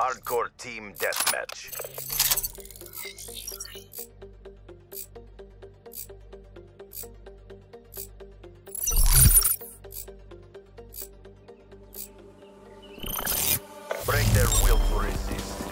Hardcore team deathmatch. Break their will to resist.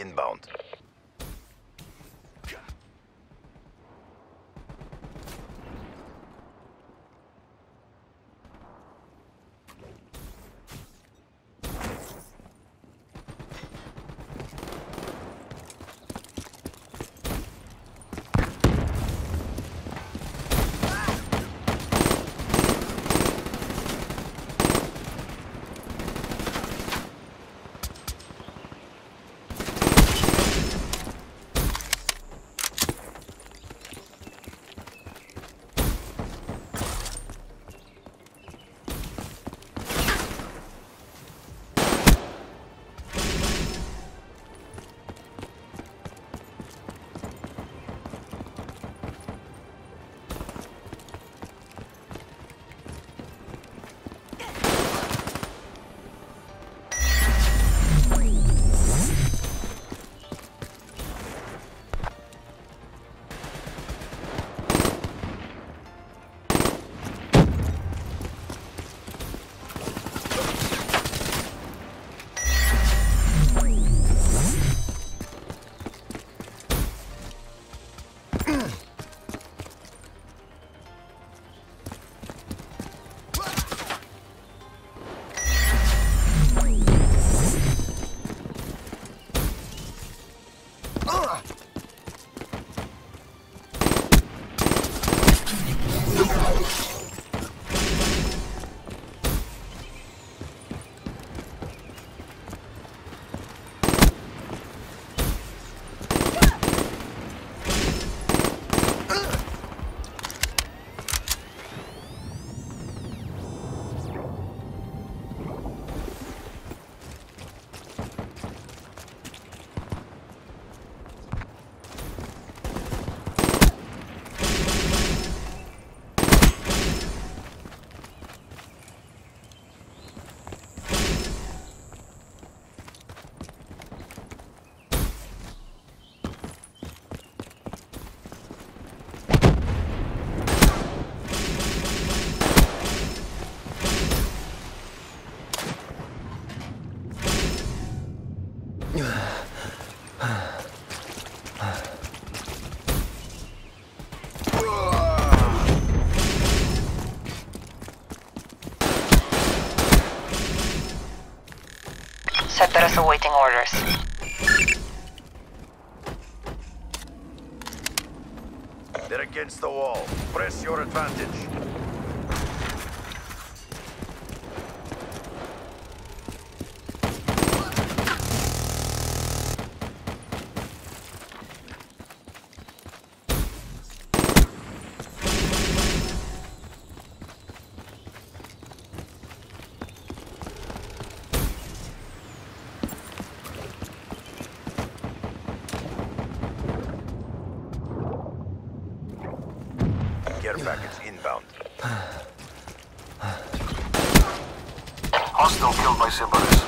Inbound. Sector is awaiting orders. They're against the wall. Press your advantage. Care package inbound. Hostile killed by Symbolis.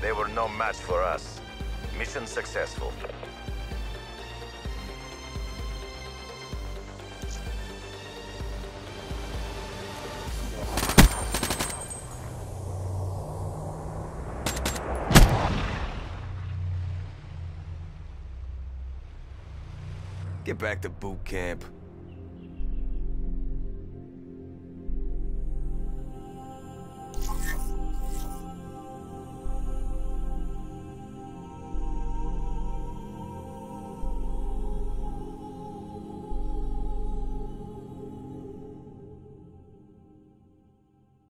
They were no match for us. Mission successful. Get back to boot camp.